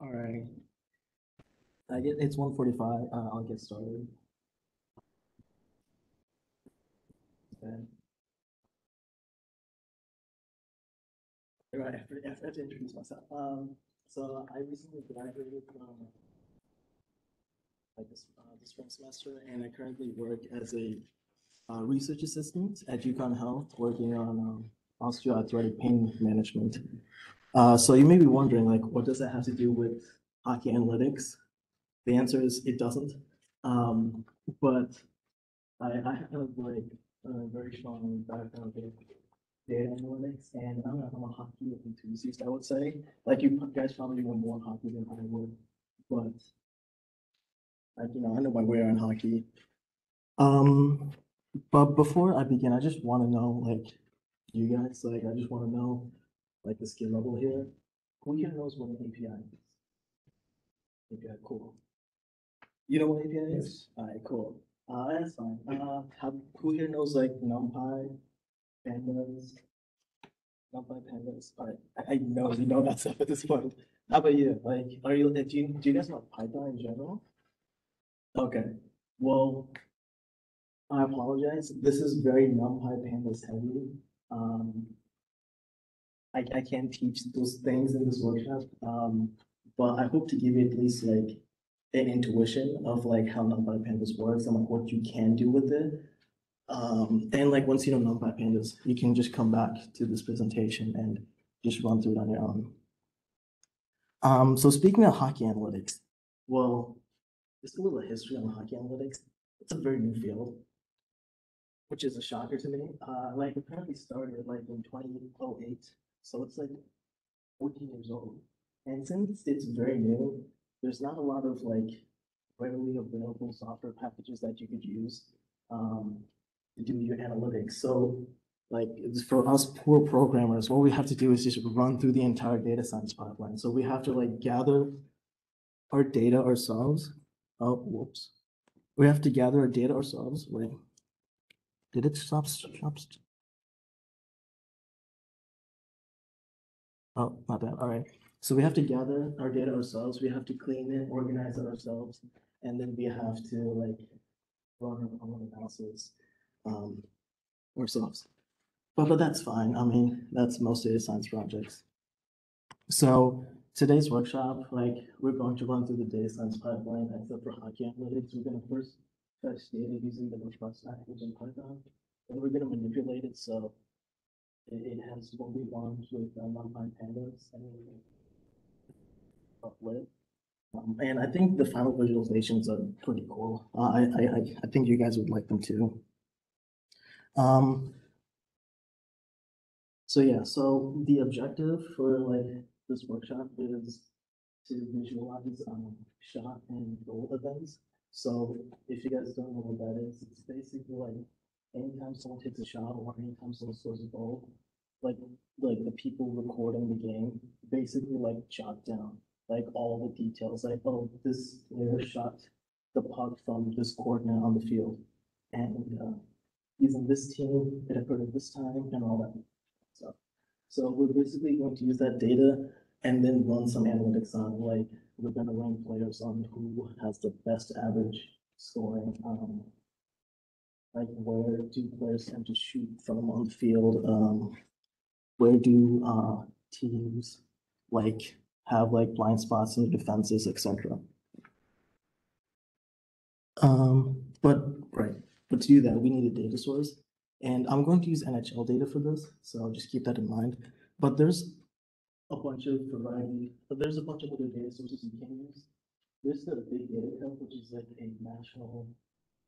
All right. I get, it's one forty-five, uh, I'll get started. Okay. Right, I have to- I have to introduce myself. Um, so I recently graduated from like this, uh, this spring semester, and I currently work as a uh, research assistant at UConn Health, working on um, osteoarthritic pain management. Uh, so you may be wondering, like, what does that have to do with hockey analytics? The answer is it doesn't. Um, but I, I have like a very strong background in data analytics, and I'm a, I'm a hockey enthusiast, I would say. Like you guys probably know more hockey than I would, but like, you know, I know my way around hockey. Um, but before I begin, I just want to know, like, you guys, like, I just want to know, like, the skill level here. Who here knows what an API is? API, cool. You know what API is? Alright, cool. Uh, that's fine. Uh, how, who here knows, like, NumPy, pandas? NumPy, pandas, alright, I, I know, you know that stuff at this point. How about you? Like, are you, do you, do you guys know Python in general? Okay, well, I apologize. This is very NumPy pandas heavy. Um, I, I can't teach those things in this workshop, um, but I hope to give you at least like an intuition of like how NumPy pandas works and like what you can do with it. Um, and like once you know NumPy pandas, you can just come back to this presentation and just run through it on your own. Um, so speaking of hockey analytics, well, just a little history on hockey analytics. It's a very new field, which is a shocker to me. Uh, like apparently started like in twenty oh eight, so it's like fourteen years old. And since it's very new, there's not a lot of like readily available software packages that you could use um, to do your analytics. So like for us poor programmers, what we have to do is just run through the entire data science pipeline. So we have to like gather our data ourselves. Oh, whoops. We have to gather our data ourselves. Wait. Did it stop? stop Oh, my bad. All right. So we have to gather our data ourselves. We have to clean it, organize it ourselves, and then we have to like run our own analysis um, ourselves. But but that's fine. I mean, that's most data science projects. So today's workshop, like we're going to run through the data science pipeline, except for hockey analytics. We're gonna first fetch data using the Bushbox package in Python, and we're gonna manipulate it so it, it has what we want with uh, NumPy pandas and uplift. Um, and I think the final visualizations are pretty cool. Uh, I, I, I, I think you guys would like them too. Um, so yeah, so the objective for like this workshop is to visualize um shot and goal events. So if you guys don't know what that is, it's basically like anytime someone takes a shot or anytime someone scores a goal, like like the people recording the game basically like jot down like all the details, like oh this player shot the puck from this coordinate on the field, and uh, he's in this team, it occurred at this time, and all that stuff. So we're basically going to use that data and then run some analytics on, like, we're gonna rank players on who has the best average scoring, um. Like, where do players tend to shoot from on the field, um, where do, uh, teams, like, have like blind spots in the defenses, etc. Um, but, right, but to do that, we need a data source. And I'm going to use NHL data for this, so just keep that in mind. But there's a bunch of variety, but there's a bunch of other data sources you can use. There's the Big Data Cup, which is like a national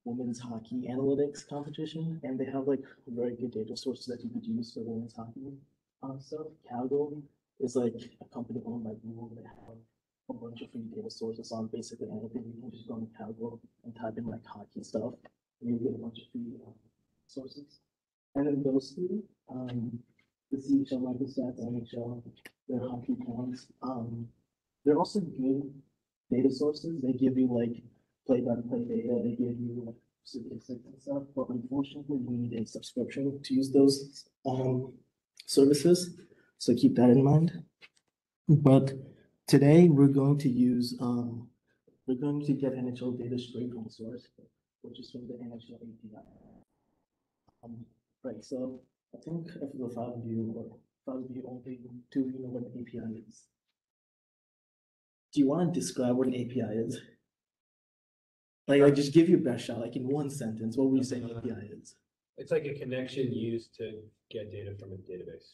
women's hockey analytics competition, and they have like very good data sources that you could use for women's hockey uh, stuff. Kaggle is like a company owned by Google. They have a bunch of free data sources on basically anything. You can just go on Kaggle and type in like hockey stuff, and you get a bunch of free uh, sources. And then those two, um, the CHL microstats, NHL, their hockey points, um, they're also good data sources. They give you like play-by-play data. They give you statistics and stuff. But unfortunately, we need a subscription to use those um services. So keep that in mind. But today we're going to use, um, we're going to get NHL data straight from the source, which is from the NHL API. Um, right, so I think if the five of you or five of you only two you know what an API is. Do you want to describe what an API is? Like, like just give your best shot, like in one sentence, what would you say an API is? It's like a connection used to get data from a database.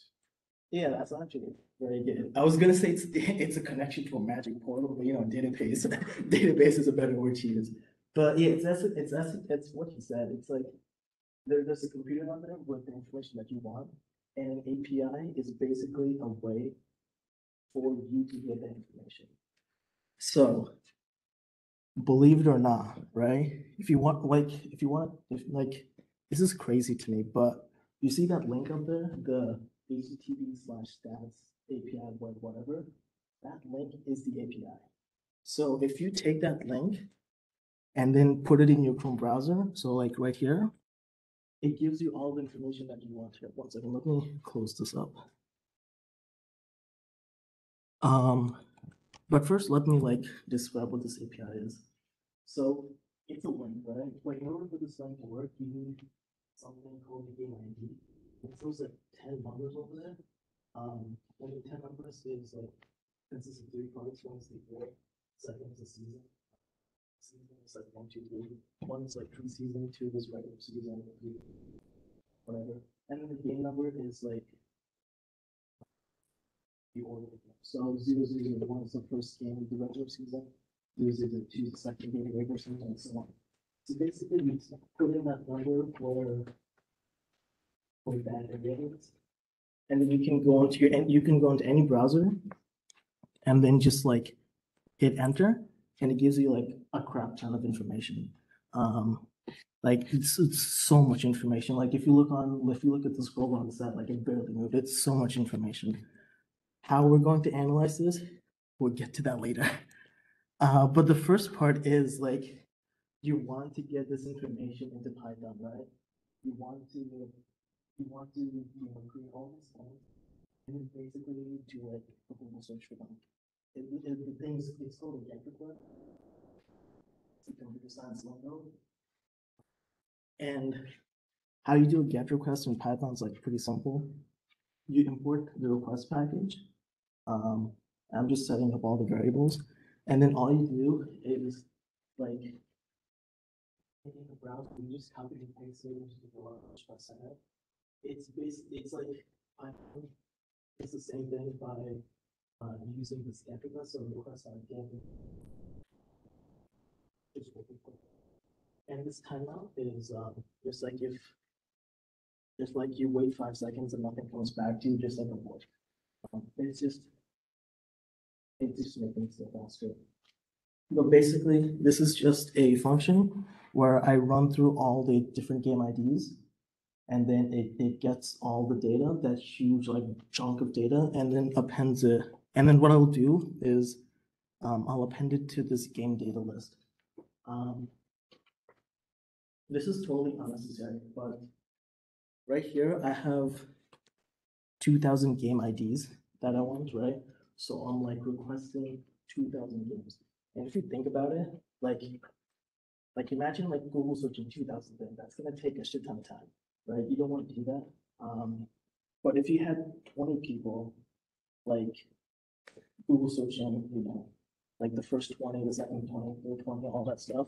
Yeah, that's actually very good. I was gonna say it's it's a connection to a magic portal, but you know, database database is a better word to use. But yeah, it's that's it's that's it's what you said. It's like there, there's a computer on there with the information that you want, and an API is basically a way for you to get that information. So believe it or not, right? If you want like if you want if like this is crazy to me, but you see that link up there, the HTTP slash stats API web whatever, that link is the API. So if you take that link and then put it in your Chrome browser, so like right here, it gives you all the information that you want here. One second, let me close this up. Um, but first let me like describe what this API is. So it's a link, right? But in order for this link to work, you need something called the game ID. It's those like ten numbers over there. Um, and the ten numbers is like consists of three parts. One is the year, second is the season. Season is like one, two, three. One is like preseason, two is regular season, three, whatever. And then the game number is like the order. of them. So zero, zero, zero, one is the first game of the regular season. Zero, zero, two second the regular season, and so on. So basically, you put in that number for for bad ratings. And then you can go into your, and you can go into any browser and then just like hit enter and it gives you like a crap ton of information. Um, like it's, it's so much information. Like if you look on, if you look at the scroll on the side, like it barely moved. It's so much information. How we're going to analyze this, we'll get to that later. Uh, but the first part is like, you want to get this information into Python, right? You want to you want to, you know, create all this stuff and then basically do like a Google search for them. It, it, the things, it's called a. It's a computer science lingo. And how you do a get request in Python is like pretty simple. You import the request package. Um, I'm just setting up all the variables, and then all you do is like in the browser, you just copy and paste it into the large center it's basically, it's like, it's the same thing by, uh, using the stamp so request on again. Just And this timeout is, um, just like if, just like you wait five seconds and nothing comes back to you, just like a voice. Um, it's just, it's just it so faster. But basically, this is just a function where I run through all the different game IDs. And then it, it gets all the data, that huge like chunk of data, and then appends it. And then what I'll do is, um, I'll append it to this game data list. Um, this is totally unnecessary, but right here, I have two thousand game IDs that I want, right? So I'm like requesting two thousand games. And if you think about it, like, like imagine like Google searching two thousand things, that's gonna take a shit ton of time right? You don't want to do that. Um, but if you had twenty people, like Google searching, you know, like the first twenty, the second twenty, third twenty, all that stuff,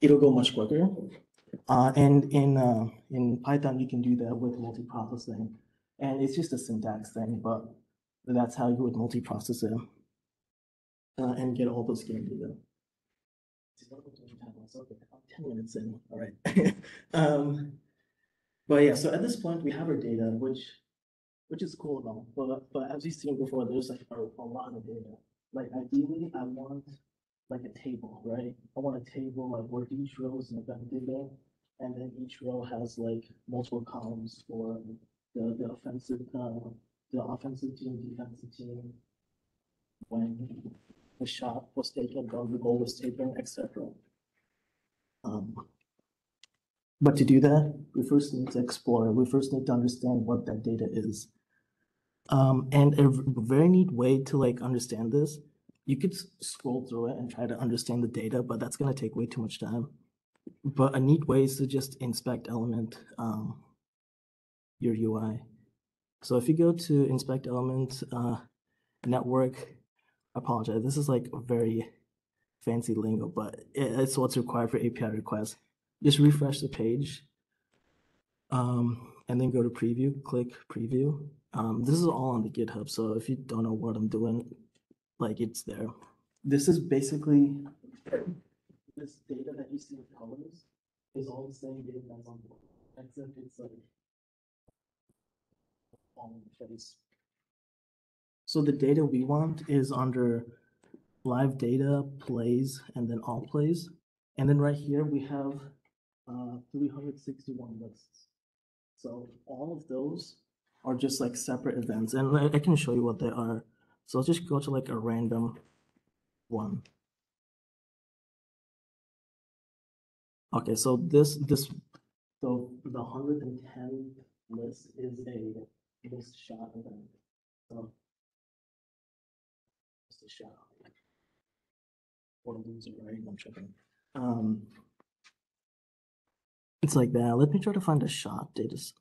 it'll go much quicker. Uh, and in, uh, in Python, you can do that with multiprocessing. And it's just a syntax thing, but that's how you would multiprocess it. Uh, and get all those game data. Ten minutes in, all right. Um, but yeah, so at this point, we have our data, which, which is cool and but, but as we've seen before, there's like a, a lot of data. Like ideally, I want like a table, right? I want a table like where each row is an event data. And then each row has like multiple columns for the, the offensive, uh, the offensive team, defensive team. When the shot was taken, or the goal was taken, etc. Um, but to do that, we first need to explore, we first need to understand what that data is. Um, and a very neat way to like understand this you could scroll through it and try to understand the data, but that's gonna take way too much time. But a neat way is to just inspect element, um, your UI. So if you go to inspect element, uh, network, I apologize, this is like a very fancy lingo, but it's what's required for API requests. Just refresh the page. Um, and then go to preview, click preview. Um, this is all on the GitHub, so if you don't know what I'm doing, like it's there. This is basically this data that you see in colors is all the same data that's on board, except it's like on. So the data we want is under live data, plays, and then all plays. And then right here, we have uh, 361 lists. So all of those are just like separate events, and I, I can show you what they are. So I'll just go to like a random one. Okay, so this this so the 110 list is a list shot event. So just a shot. Or lose it, right? I'm checking. Um, it's like that. Let me try to find a shot s-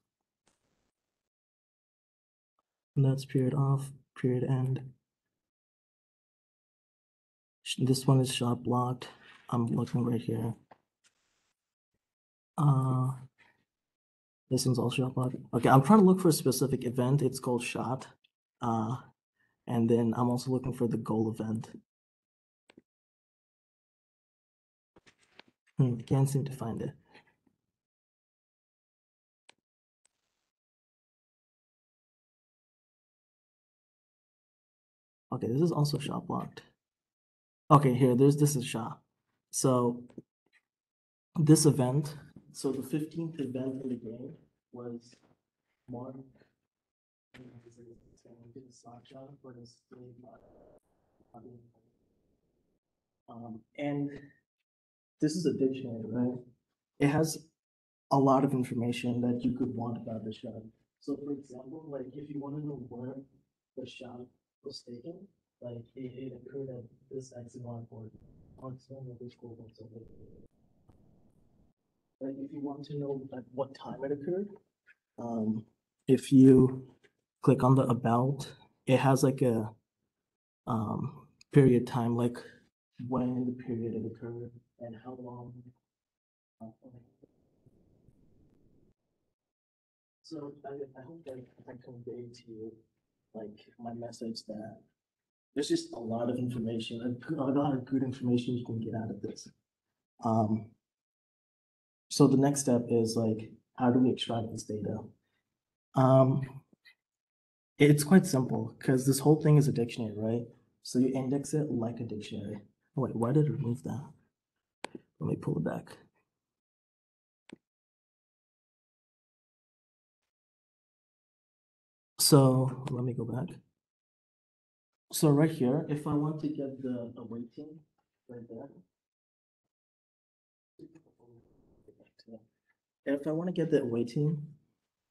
And that's period off, period end. This one is shot blocked. I'm looking right here. Uh, this one's also shot blocked. Okay, I'm trying to look for a specific event. It's called shot. Uh, and then I'm also looking for the goal event. Hmm, can't seem to find it. Okay, this is also shot blocked. Okay, here, there's this is shot. So this event, so the fifteenth event in the game was Mark. Um, and this is a dictionary, right? It has a lot of information that you could want about the shot. So for example, like if you want to know where the shot was taken, like it, it occurred at this X and looks like. If you want to know like what time it occurred, um, if you click on the about, it has like a um period time, like when the period it occurred and how long. uh, So I, I hope that I conveyed to you, like, my message that there's just a lot of information, a a lot of good information you can get out of this. Um, so the next step is like, how do we extract this data? Um, it's quite simple, because this whole thing is a dictionary, right? So you index it like a dictionary. Oh, Wait, why did it remove that? Let me pull it back. So let me go back. So right here, if I want to get the awaiting right there. If I want to get the awaiting,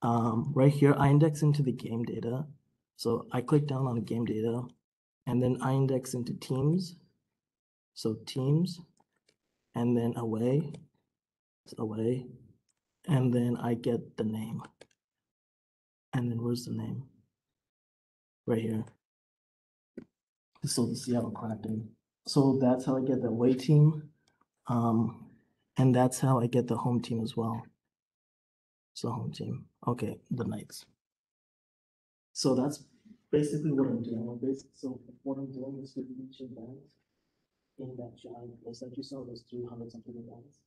um, right here, I index into the game data. So I click down on the game data and then I index into teams. So teams and then away, away, and then I get the name. And then where's the name? Right here. So the Seattle Kraken. So that's how I get the away team. Um, and that's how I get the home team as well. So home team. Okay, the Knights. So that's basically what I'm doing. I'm basic, so what I'm doing is with each event in that giant list that you saw, those three hundred something events.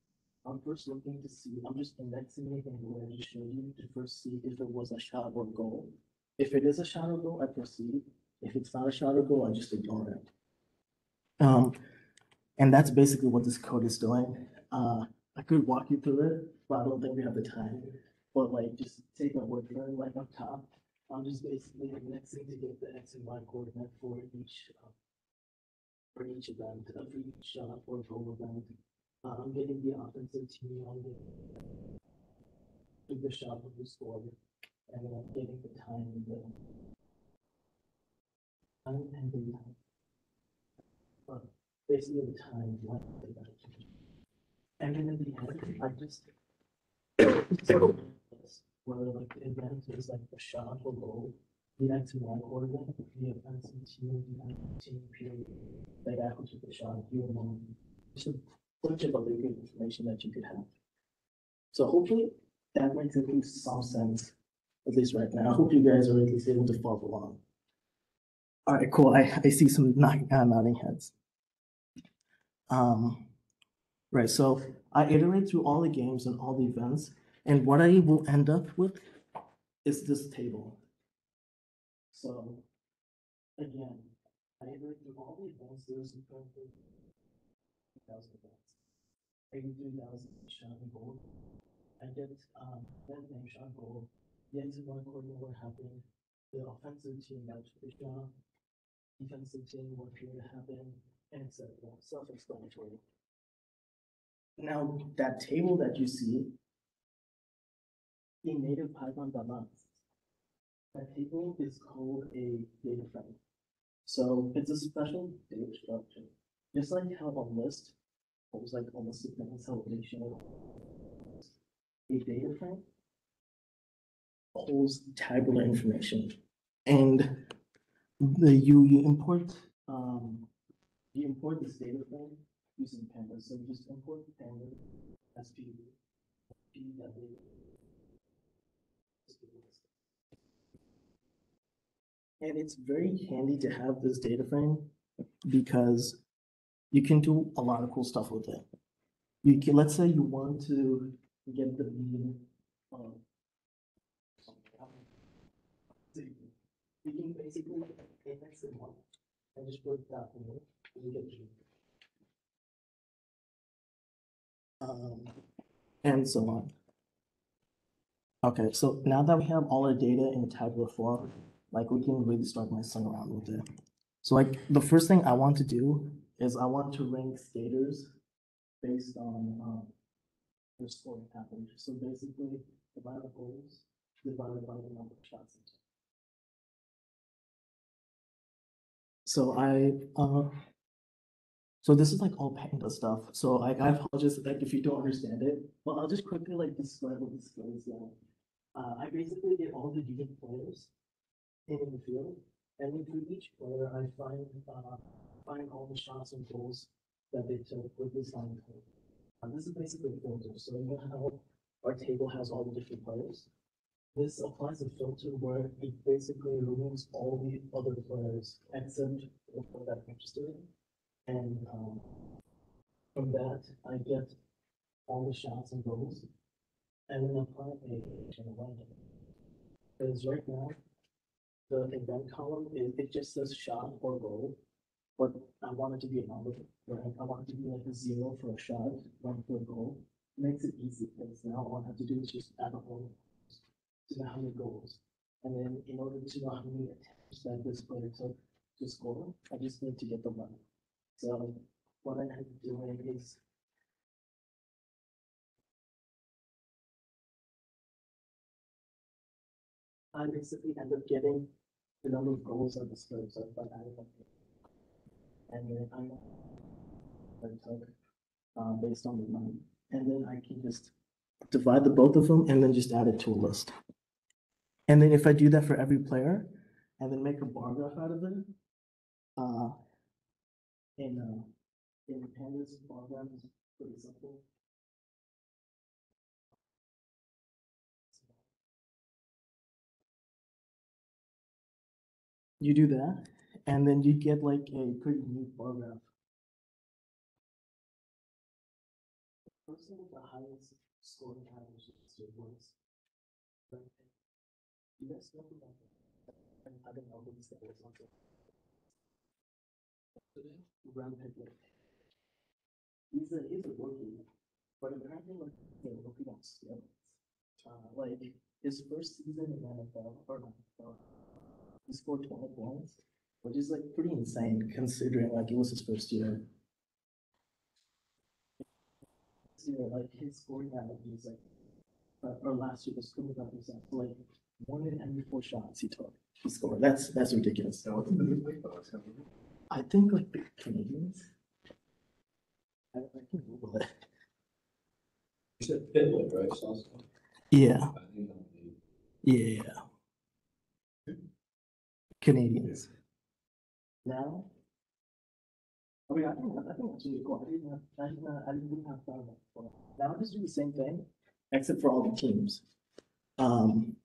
I'm first looking to see, I'm just indexing it in the way I just showed you to first see if it was a shot or goal. If it is a shot or goal, I proceed. If it's not a shot or goal, I just ignore it. Um, and that's basically what this code is doing. Uh, I could walk you through it, but I don't think we have the time. But like, just take my word for like up top, I'm just basically indexing to get the X and Y coordinate for each, uh, for each event, uh, for each or goal event. Uh, I'm getting the offensive team on the the shot of the score, and then I'm getting the time and the time and the time. basically the time. they got. And then in the end, I just. Like the event is like the shot or goal, the X and Y coordinate, the offensive team, the team period, like after the shot, you know, just a bunch of other good information that you could have. So hopefully that makes at least some sense, at least right now. I hope you guys are at least able to follow along. All right, cool. I, I see some uh, nodding heads. Um, right, so I iterate through all the games and all the events, and what I will end up with is this table. So, again, I iterate through all the events, there's currently thousand events. I can Eighty-three thousand shot gold. I get, um, that name shot gold, the exit one quarter what happened, the offensive team got to the shot, defensive team what appeared to happen, and et cetera, self-explanatory. Now, that table that you see in native Python that table is called a data frame. So it's a special data structure, just like how a list holds like almost a consolidation. A data frame holds tabular information, and the you you import um you import this data frame using pandas. So you just import panda SPV. PW. And it's very handy to have this data frame because you can do a lot of cool stuff with it. You can, let's say you want to get the mean of. You can basically and Um, and so on. Okay, so now that we have all our data in a tabular form, like we can really start messing around with it. So like the first thing I want to do is I want to rank skaters based on um their scoring average. So basically divide the goals divided by the number of shots. So I uh so this is like all panda stuff. So like I apologize like if you don't understand it, but I'll just quickly like describe what this goes down. Uh I basically get all the unique players in the field. And then for each player, I find, uh, find all the shots and goals that they took with this line code. And this is basically a filter, so you know how our table has all the different players? This applies a filter where it basically removes all the other players except the one that I'm interested in. And, um, from that, I get all the shots and goals. And then apply a, random. Because right now, the event column, it, it just says shot or goal. But I want it to be a number, right? I want it to be like a zero for a shot, one for a goal. Makes it easy, because now all I have to do is just add a whole to know how many goals. And then in order to know how many attempts that this player took to score, I just need to get the one. So what I have to do is I basically end up getting the number of goals on the if I add them. And then I'm. Took, uh, based on the money, and then I can just divide the both of them and then just add it to a list. And then if I do that for every player, and then make a bar graph out of it, uh. In, uh, in pandas, bar graph is pretty simple. You do that, and then you get like a pretty neat bar graph. The highest scoring average is your voice. You guys know about that? Know who this guy is on like, but apparently like, they're rookie on. Uh, like, his first season in NFL, or NHL, he scored twenty points, which is like pretty insane considering like it was his first year. Like his scoring average is like, uh, or last year was twenty five percent, like one in every four shots he took, he scored. That's that's ridiculous. I think like the Canadiens, I, I can Google it. You said Fitwood, right? So- Yeah, I think I'm yeah. Canadiens. Now? I mean, I think, I think that's really cool. I didn't, have- I didn't, I didn't have thought about it before. Now just do the same thing, except for all the teams. Um,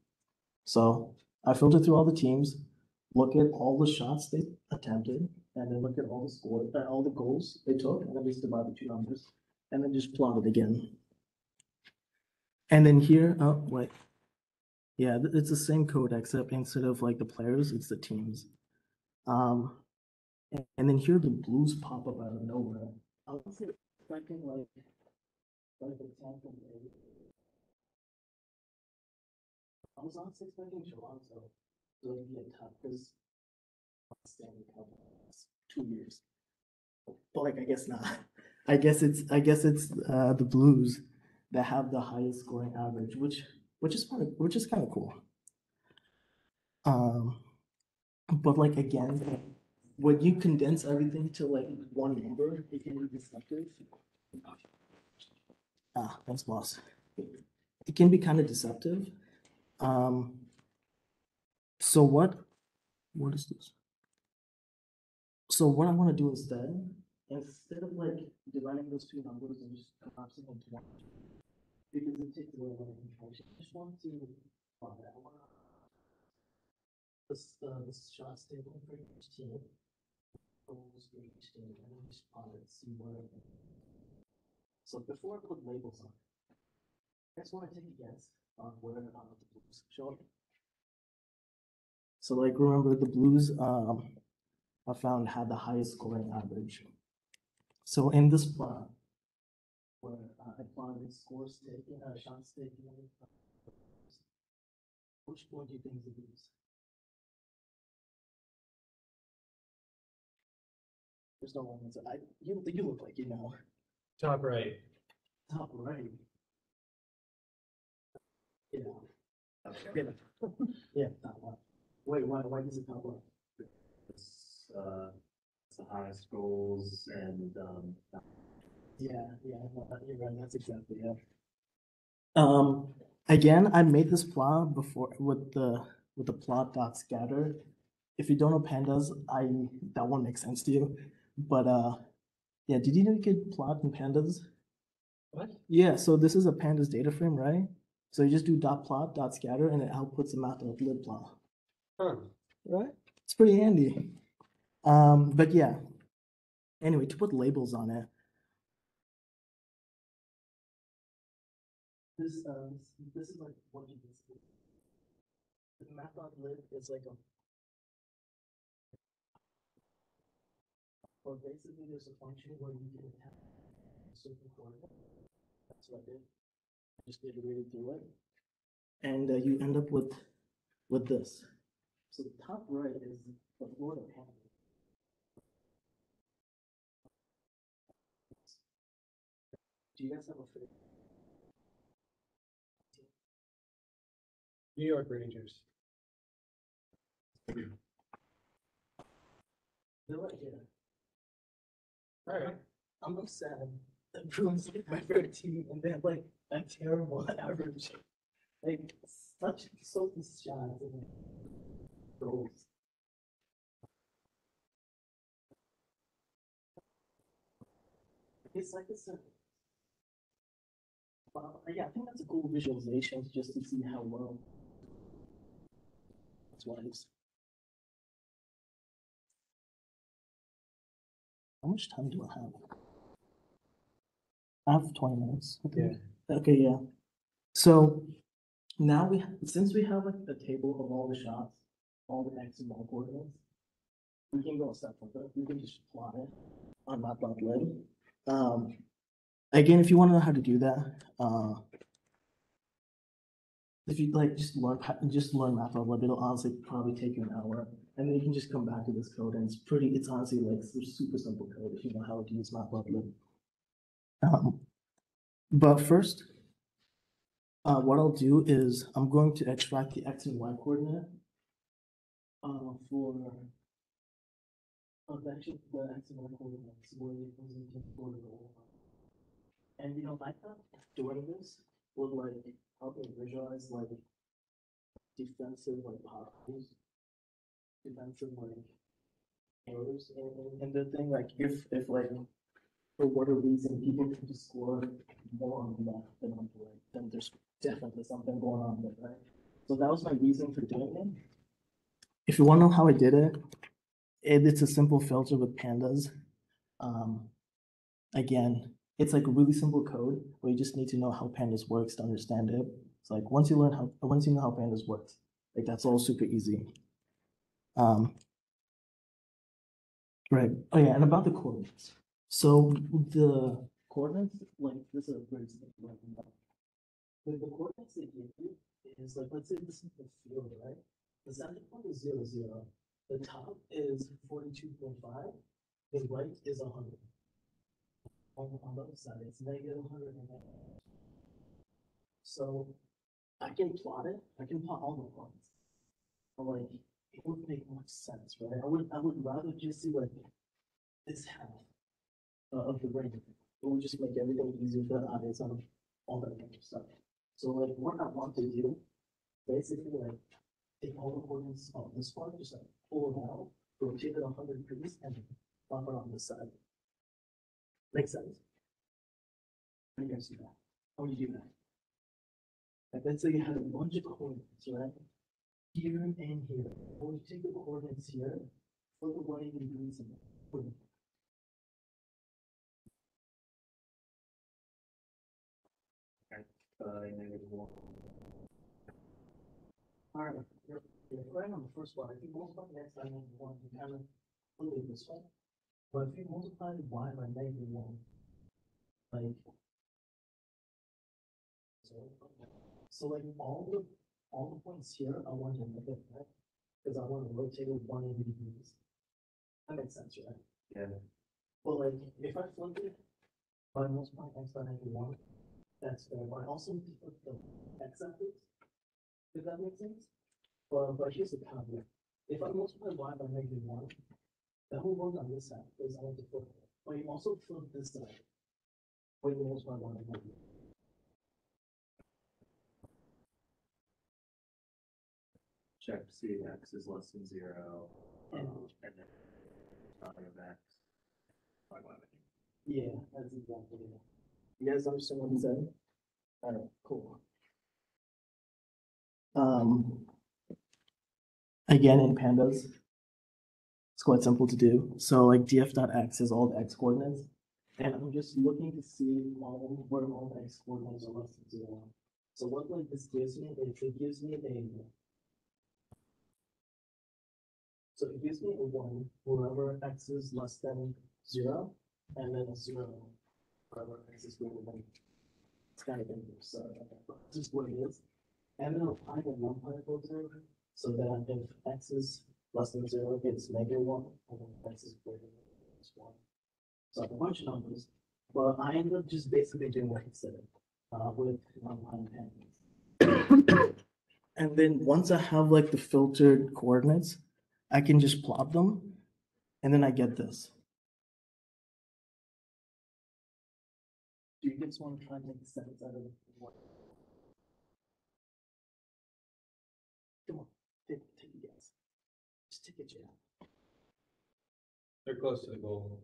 so I filtered through all the teams, look at all the shots they attempted, and then look at all the score, uh, all the goals they took, and then just divide the two numbers, and then just plot it again. And then here, oh, wait. Yeah, it's the same code, except instead of like the players, it's the teams. Um, and, and then here the blues pop up out of nowhere. I was expecting like, like example. I was honestly expecting Toronto to be a tough, because Stanley Cup two years. But like, I guess not. I guess it's, I guess it's, uh, the Blues that have the highest scoring average, which, which is which is kind of cool. Um, but like, again, when you condense everything to like one number, it can be deceptive. Ah, thanks, boss. It can be kind of deceptive. Um, so what, what is this? So what I want to do instead, instead of like dividing those two numbers and just collapsing into one, because it takes away a lot of information, I just want to, I wanna- this, uh, this shots table for each team goals for each team, and then just plot it, see where. So before I put labels on. I just wanna take a guess on where, uh, the blues show up. So like, remember the blues, um, I found had the highest scoring average. So in this plot. Where uh, I plotted scores taken, uh, shots taken. Which one do you think is the blues? There's no one that's, I, you, you look like you know. Top right. Top right. Yeah. Yeah, yeah, top left. Wait, why, why is it top left? It's, uh, it's the highest goals and, um, Yeah, yeah, no, you're right, that's exactly it. Um, again, I made this plot before with the, with the plot dot scatter. If you don't know pandas, I, that won't make sense to you, but, uh, yeah, did you know you could plot in pandas? What? Yeah, so this is a pandas data frame, right? So you just do dot plot dot scatter and it outputs a matplotlib plot. Huh. Right? It's pretty handy. Um, but yeah. Anyway, to put labels on it. This, uh, this- is like what you basically. The matplotlib is like a. Well, basically, there's a function where you can have a certain coordinate. That's what I did. Just iterated through it. And uh, you end up with, with this. So the top right is the Florida Panthers. Do you guys have a favorite? New York Rangers. They're right here. Alright. I'm upset. The Bruins are my favorite team and they have like a terrible average. Like such so shots and goals. It's like it's a. Well, yeah, I think that's a cool visualization just to see how well. How much time do I have? I have twenty minutes. I think. Okay, yeah. So now we, ha- since we have like a table of all the shots, all the X and Y coordinates, we can go a step further. We can just plot it on matplotlib. Um, again, if you want to know how to do that, uh, if you like, just learn, just learn matplotlib. It'll honestly probably take you an hour, and then you can just come back to this code, and it's pretty. It's honestly like super simple code if you know how to use matplotlib. Um, but first, uh, what I'll do is I'm going to extract the x and y coordinate uh, for uh, the x and y coordinates where it for the. And you know, I thought doing this would like help me visualize like defensive like potholes. Defensive like errors in, in the thing, like if, if like for whatever reason, people can just score more on the left than on the right, then there's definitely something going on there, right? So that was my reason for doing it. If you wanna know how I did it, it, it's a simple filter with pandas. Um, again, it's like a really simple code where you just need to know how pandas works to understand it. It's like once you learn how, once you know how pandas works, like that's all super easy. Um, right. Oh yeah, and about the coordinates. So the coordinates, like this is a very simple one. The, coordinates they give you is like, let's say this is the field, right? The center point is zero, zero. The top is forty-two point five. The right is hundred. On, on the other side, it's negative hundred and nine. So I can plot it, I can plot all the points. But like, it wouldn't make much sense, right? I would, I would rather just see like this half uh, of the ring. It would just make everything easier for the eyes on all that other stuff. So like, what I want to do, basically like, take all the coordinates of this part, just like pull it out, rotate it hundred degrees and plot it on this side. Makes sense? How do you guys do that? How would you do that? Like, let's say you had a bunch of coordinates, right? Here and here. Or you take the coordinates here, flip the one degrees and put it. Uh, negative one. Alright, you're, you're right on the first one. If you multiply the x by negative one, you kind of look at this one. But if you multiply y by negative one, like. So, so like all the, all the points here, I want to make it, right? Cause I want to rotate it one eighty degrees. That makes sense, right? Yeah. Well, like, if I flip it by multiplying x by negative one, that's fair, but I also need to flip the x axis. Does that make sense? But, but here's the caveat, if I multiply y by negative one, the whole one on this side is I want to flip, but you also flip this side. When you multiply y by negative. Check to see if x is less than zero. And- um, And then. Value of x. By one. Yeah, that's exactly it. You guys understand what he said? Alright, cool. Um. Again, in pandas. Quite simple to do. So like df dot x is all the x coordinates. And I'm just looking to see all, where all the x coordinates are less than zero. So what like this gives me, is it gives me a. So it gives me a one, wherever x is less than zero, and then a zero, wherever x is greater than. It's kind of dangerous, so it's just what it is. And then I'll find a numpy filter, so that if x is less than zero, it's negative one, and then x is greater than it's one. So I have a bunch of numbers, but I end up just basically doing what he said, uh, with numpy and And then once I have like the filtered coordinates, I can just plot them, and then I get this. Do you guys want to try and make sense out of what? Come on, take, take a guess. Just take a jab. They're close to the goal.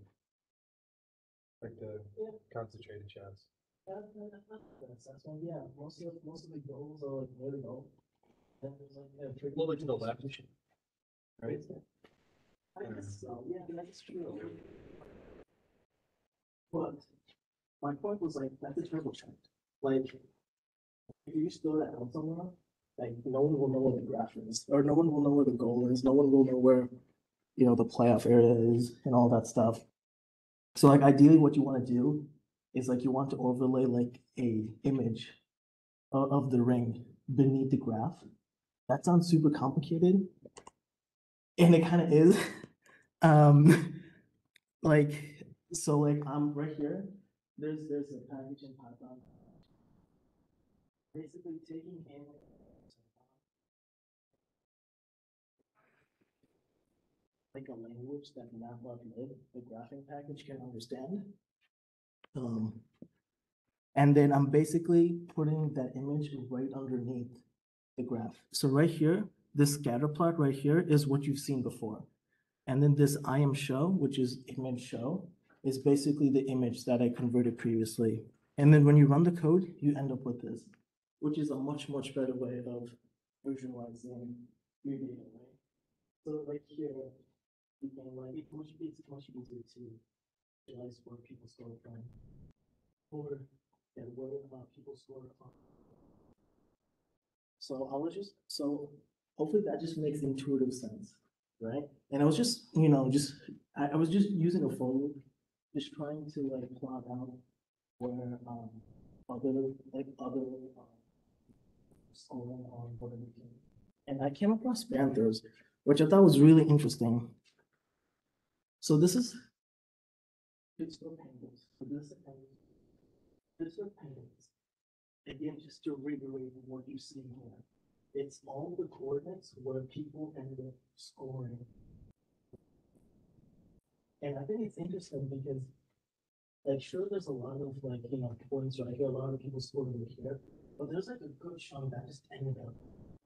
Like the Yeah. concentrated shots. That, that, that, that's, that's one, yeah, most of, most of the goals are like really low. Then there's like, yeah, three- A little bit to the left. Right? I guess so, yeah, that's true. But my point was like, that's a turbo check. Like, if you just throw that out somewhere, like, no one will know what the graph is, or no one will know where the goal is, no one will know where, you know, the playoff area is and all that stuff. So like ideally what you want to do is like you want to overlay like a image of, the ring beneath the graph. That sounds super complicated. And it kind of is. Um, like, so like I'm right here, there's, there's a package in Python. Basically taking in. Like a language that MATLAB, the graphing package can understand. Um, And then I'm basically putting that image right underneath the graph. So right here, this scatter plot right here is what you've seen before. And then this I am show, which is image show, is basically the image that I converted previously. And then when you run the code, you end up with this, which is a much, much better way of visualizing your data. So right here, can like, it much easier, much easier to visualize where people store from. Or, where uh, people store from. So I was just, so hopefully that just makes intuitive sense, right? And I was just, you know, just, I, I was just using a phone, just trying to like plot out where, um, other, like, other, um, scoring on what. And I came across Panthers, which I thought was really interesting. So this is this Again, just to reiterate what you see here, it's all the coordinates where people end up scoring. And I think it's interesting because, like, sure, there's a lot of like, you know, points right here, a lot of people scoring over here, but there's like a good chunk that just ended up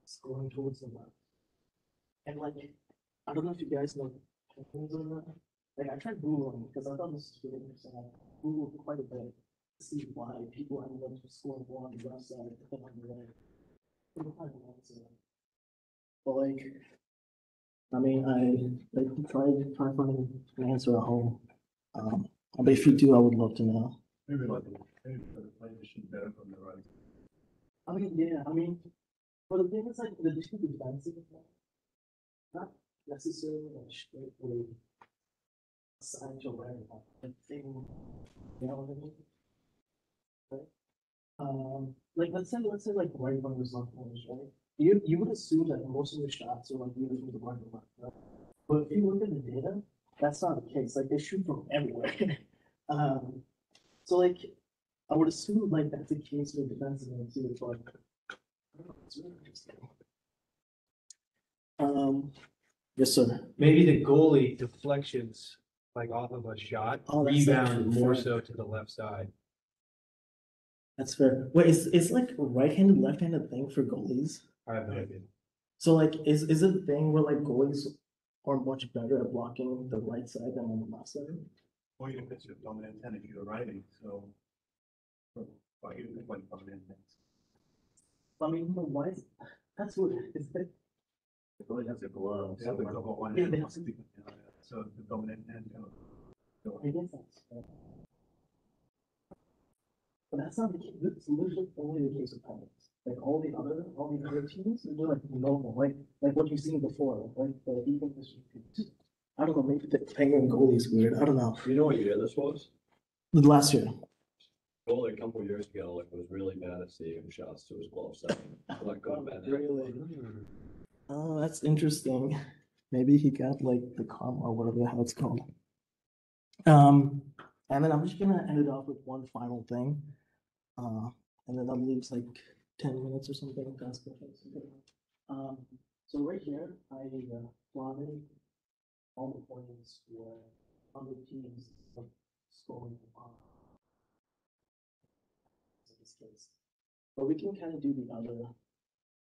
scoring towards the left. And like, I don't know if you guys know. Like, I tried Googling because I thought this was really interesting. I Googled quite a bit to see why people ended up scoring more on the left side than on the right. Couldn't find an. But like, I mean, I like tried trying to find an answer at home. Um, but if you do, I would love to know. Maybe like, maybe the plane should better from the right. I mean, yeah, I mean, but the thing is like the not necessarily like straightforward assigned to where the thing, you know what I mean? Right? Um, like let's say, let's say like right was left wingers, right? You, you would assume that most of the shots are like from the or left, right? But if you look at the data, that's not the case, like they shoot from everywhere. Um, so like, I would assume like that's the case with defensive too, but. I don't know, it's really interesting. Um, yes, sir. Maybe the goalie deflections, like off of a shot, Oh, that's rebound actually more fair. so to the left side. That's fair. Wait, is is like a right-handed, left-handed thing for goalies? I have no idea. So like, is is it a thing where like goalies are much better at blocking the right side than on the left side? Or if it's your dominant hand, if you're writing, so. Why you look like dominant hands? I mean, but why is, that's what, is that, It really has a glove. They have to go one Yeah, hand, they yeah, yeah. so the dominant hand. kind of go I guess that's. fair. But that's not the case, it's literally only the case with Pirates. Like all the other, all the other teams, they're like normal, like, like what you've seen before, like the even this. I don't know, maybe the penguin goalie is weird, I don't know. You know what year this was? The last year, Well, a couple of years ago, like was really bad at saving shots to his glove side. Like going bad. really? Oh, that's interesting. Maybe he got like the karma or whatever the hell it's called. Um, and then I'm just gonna end it off with one final thing. Uh, and then that leaves like ten minutes or something. Um, so right here, I uh, plotted all the points where other teams like scoring on. In this case, but we can kind of do the other.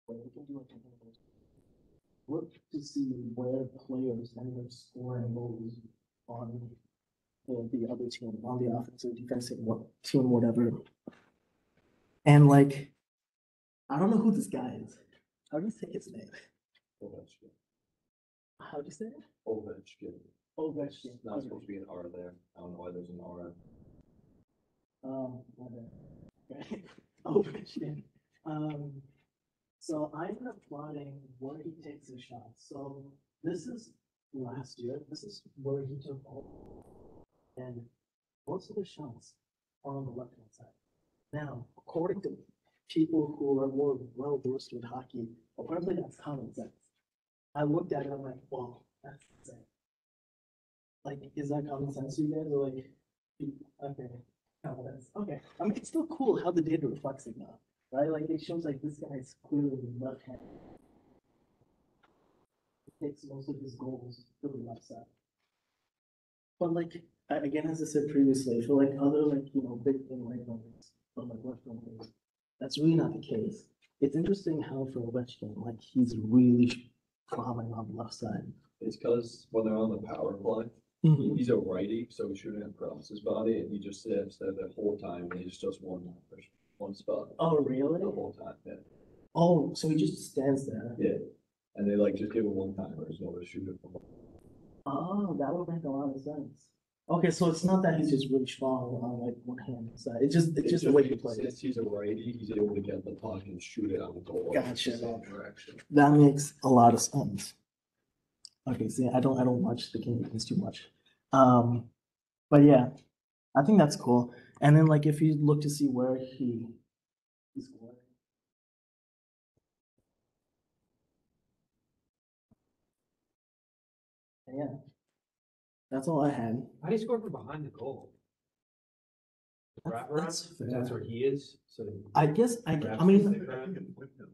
But we can do it. differently. Look to see where players end up scoring goals on the, the other team, on the offensive, defensive, what, team, whatever. And like, I don't know who this guy is. How do you say his name? Ovechkin. How do you say it? Ovechkin. Ovechkin. Not supposed to be an R there. I don't know why there's an R. Um, whatever. Ovechkin. Um, so I'm plotting where he takes his shots. So this is last year. This is where he took all. And most of the shots are on the left hand side. Now, according to people who are more well versed with hockey, apparently that's common sense. I looked at it, I'm like, well, that's insane. Like, is that common sense to you guys? Or like, okay, common sense. Okay, I mean, it's still cool how the data reflects it now, right? Like, it shows like this guy guy's clearly left-handed. He Takes most of his goals to the left side. But like, again, as I said previously, for like other like, you know, big thing right wingers, from like left from. That's really not the case. It's interesting how for Ovechkin, like he's really prominent on the left side. It's because when they're on the power play, Mhm. he's a righty, so he shouldn't have crossed his body, and he just sits there the whole time, and he just does one, one spot, Oh, really? the whole time, yeah. Oh, so he just stands there. Yeah, and they like just give him one timers in order to shoot it from. Oh, that would make a lot of sense. Okay, so it's not that he's just really strong on like one hand side. It's just it's just the way he plays. Since he's a righty, he's able to get the puck and shoot it on goal. Gotcha. in the same Direction. That makes a lot of sense. Okay, see, I don't I don't watch the Canadiens too much. Um, but yeah, I think that's cool. And then like if you look to see where he scored. And Yeah. That's all I had. How do you score from behind the goal? The That's- fair. That's where he is, so. I guess I, I mean, I like- think it whipped it.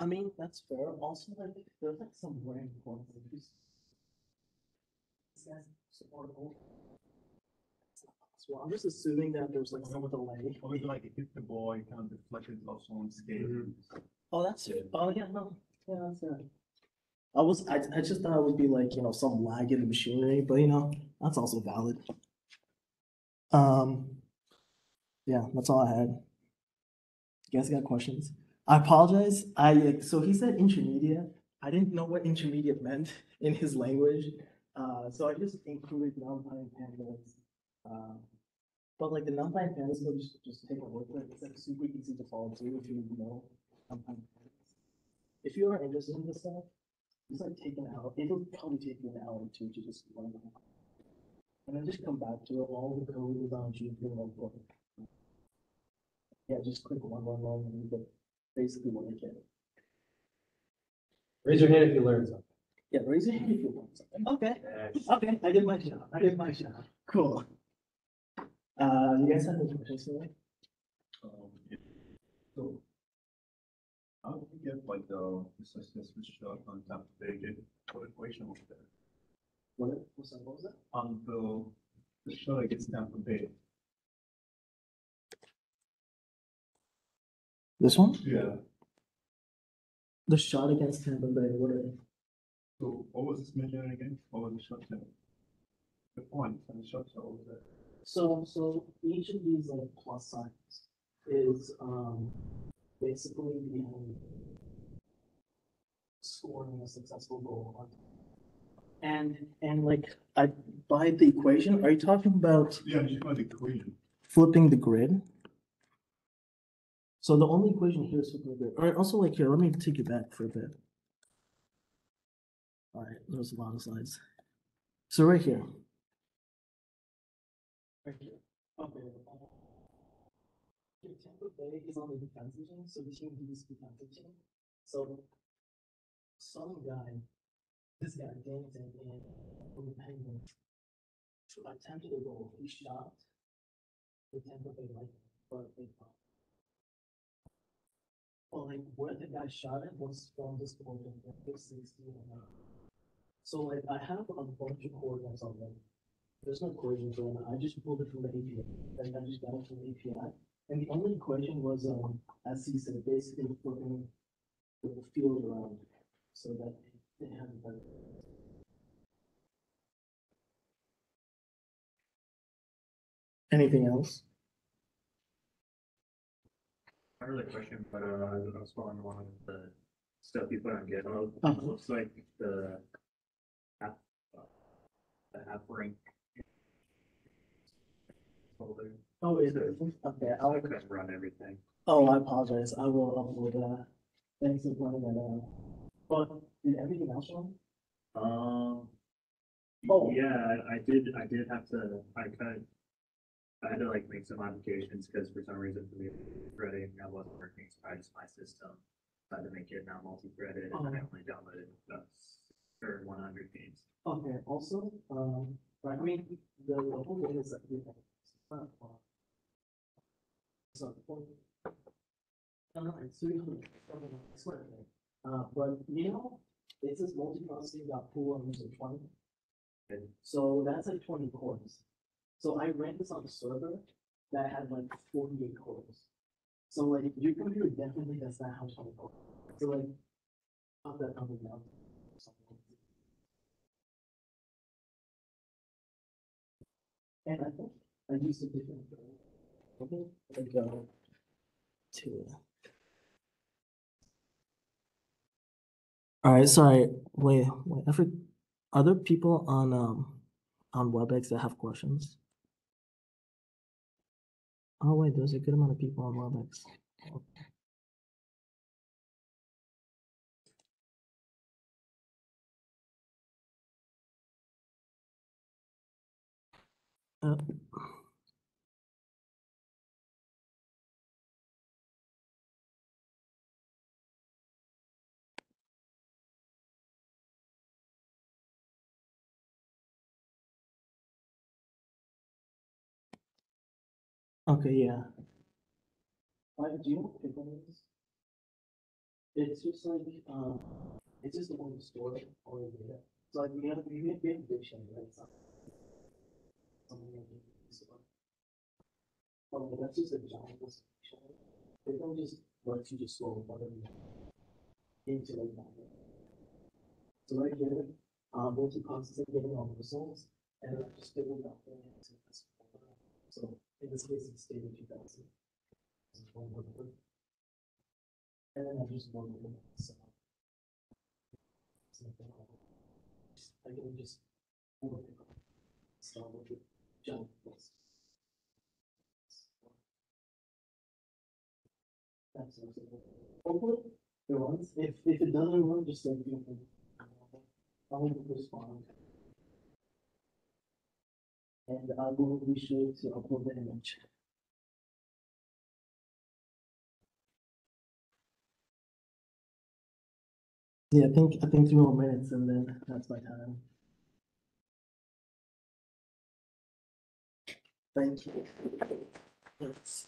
I mean, that's fair. Also, like, there's like some wearing points. Like, this this guy's supportable. So I'm just assuming that there's like some delay. Or it's like it hit the ball, it kind of deflected also on skate. Mhm. Oh, that's, it. oh, yeah, no, yeah, that's it. I was, I, I just thought it would be like, you know, some lag in the machinery, but you know, that's also valid. Um, yeah, that's all I had. You guys got questions? I apologize. I, so he said intermediate. I didn't know what intermediate meant in his language. Uh, so I just included NumPy pandas. Uh, but like the NumPy pandas, will just, just take a look at it. It's like super easy to follow too if you know NumPy pandas. If you are interested in this stuff, it's like take an hour. It'll probably take you an hour or two to just learn. it. And then just come back to it. All the code is on Jupyter Notebook. Yeah, just click one, one, one, and you get basically what you get. Raise your hand if you learned something. Yeah, raise your hand if you want something. Okay, Yes. okay, I did my job. I did my job. Cool. Uh, you guys have any questions for me? Um, yeah. So. How do we get like the, this is shot on top of the, what equation was there? What, what's that, what was that? On the, the shot against Tampa Bay. This one? Yeah. The shot against Tampa Bay, what are they? So what was this measuring again? What was the shot then? The point and the shot, so what was? So, so each of these like plus signs is, um, basically the, um, scoring a successful goal on. And, and like, I, by the equation, are you talking about Yeah, you got the equation. flipping the grid? So the only equation here is flipping the grid. Alright, also like here, let me take you back for a bit. Alright, there's a lot of slides. So right here. Right here. Okay. Tampa Bay is on the team, so the team is defensive team. So some guy, this guy, Danton Heinen from the Penguins, attempted a goal, he shot the Tampa Bay Lightning big one. Well, like where the guy shot it was from this point of the sixty and up. So like I have a bunch of coordinates on them. There's no equation for them. I just pulled it from the API. And I just got it from the API. And the only equation was um as he said, basically flipping the field around so that they have a better. Anything else? I a question, but uh, I was following one of the stuff you put on GitHub. Uh-huh. Looks like the uh, the app rank. Folder. Oh, is it? Okay, I'll, I run everything. oh, I apologize. I will upload that. Thanks for pointing that out. But did everything else run? Um. Oh. Yeah, I, I did, I did have to, I cut. I had to like make some modifications because for some reason the threading, that wasn't working, so I just my system. I had to make it now multi-threaded and I Oh. only downloaded uh, or one hundred games. Okay, also, um, right, I mean, the, the whole thing is that we have. uh, it's not the point. I don't it's really, it's what, uh, but you know, it's this multi-processing dot pool on user twenty. Okay. So that's like twenty cores. So I ran this on a server that had like forty-eight cores. So like your computer definitely does not have twenty cores. So like, up that number And I think I used a different. I think I go to. Alright, sorry, wait, wait, forgot. Are there people on um on WebEx that have questions? Oh wait, there's a good amount of people on WebEx. Uh, Okay, yeah. Uh, do you know what pickle is? It's just like, um, it's just the one to store data. So like, you have, you have a? It's like. Oh, that's just a giant. They don't just let you just store whatever into like that. So right here, um, of getting all the results, and then just it out there into this. So in this case, it's dated two thousand. And then I just want to. so. I can just. Start the jump. List. That's Hopefully, it runs. If, if it doesn't run, just like. you know, I'll respond. And I will be sure to upload the image. Yeah, I think, I think three more minutes and then that's my time. Thank you. Thanks.